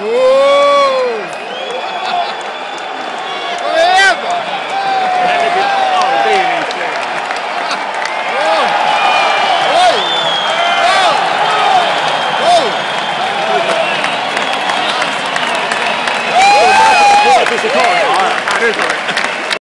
Ooh.